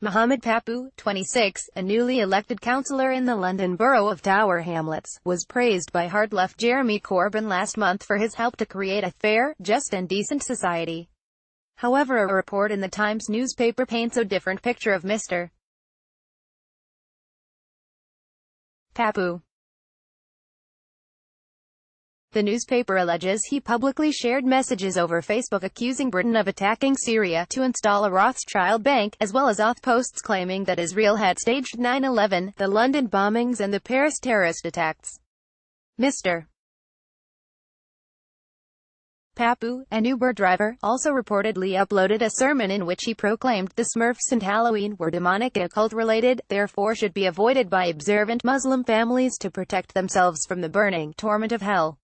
Mohammed Pappu, 26, a newly elected councillor in the London Borough of Tower Hamlets, was praised by hard left Jeremy Corbyn last month for his help to create a fair, just and decent society. However a report in the Times newspaper paints a different picture of Mr. Pappu. The newspaper alleges he publicly shared messages over Facebook accusing Britain of attacking Syria to install a Rothschild bank, as well as auth posts claiming that Israel had staged 9-11, the London bombings and the Paris terrorist attacks. Mr. Pappu, an Uber driver, also reportedly uploaded a sermon in which he proclaimed the Smurfs and Halloween were demonic and occult-related, therefore should be avoided by observant Muslim families to protect themselves from the burning torment of hell.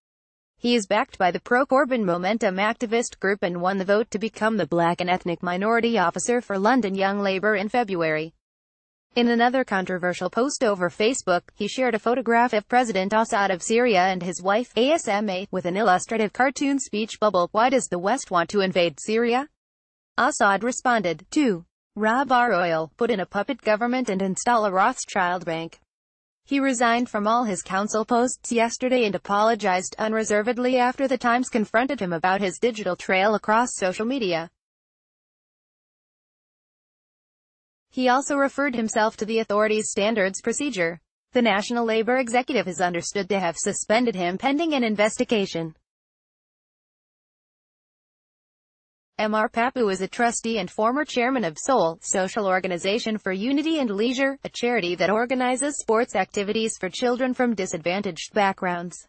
He is backed by the pro-Corbyn Momentum activist group and won the vote to become the Black and Ethnic Minority Officer for London Young Labour in February. In another controversial post over Facebook, he shared a photograph of President Assad of Syria and his wife, ASMA, with an illustrative cartoon speech bubble, Why does the West want to invade Syria? Assad responded, to rob our oil, put in a puppet government and install a Rothschild bank. He resigned from all his council posts yesterday and apologized unreservedly after the Times confronted him about his digital trail across social media. He also referred himself to the authorities' standards procedure. The National Labour executive is understood to have suspended him pending an investigation. Mr. Pappu is a trustee and former chairman of SOUL Social Organization for Unity and Leisure, a charity that organizes sports activities for children from disadvantaged backgrounds.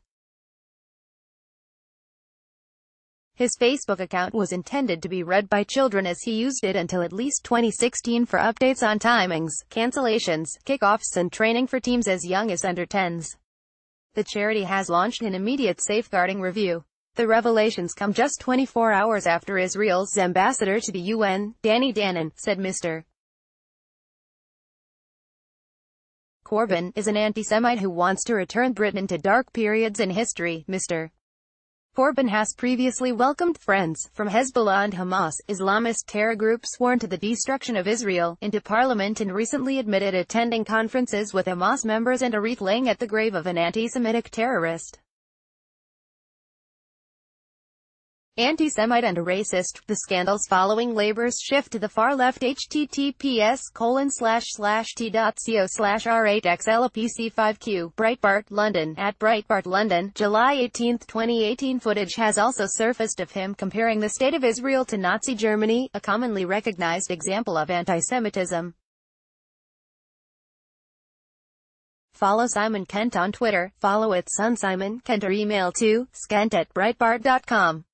His Facebook account was intended to be read by children as he used it until at least 2016 for updates on timings, cancellations, kickoffs and training for teams as young as under 10s. The charity has launched an immediate safeguarding review. The revelations come just 24 hours after Israel's ambassador to the UN, Danny Danon, said Mr. Corbyn is an anti-Semite who wants to return Britain to dark periods in history, Mr. Corbyn has previously welcomed friends from Hezbollah and Hamas, Islamist terror groups sworn to the destruction of Israel, into parliament and recently admitted attending conferences with Hamas members and a wreath laying at the grave of an anti-Semitic terrorist. anti-Semite and a racist. The scandals following Labour's shift to the far left https colon slash slash t.co slash r8xlpc5q Breitbart London at Breitbart London July 18, 2018 footage has also surfaced of him comparing the state of Israel to Nazi Germany, a commonly recognized example of anti-Semitism. Follow Simon Kent on Twitter, follow at Sun Simon Kent or email to skent at breitbart.com.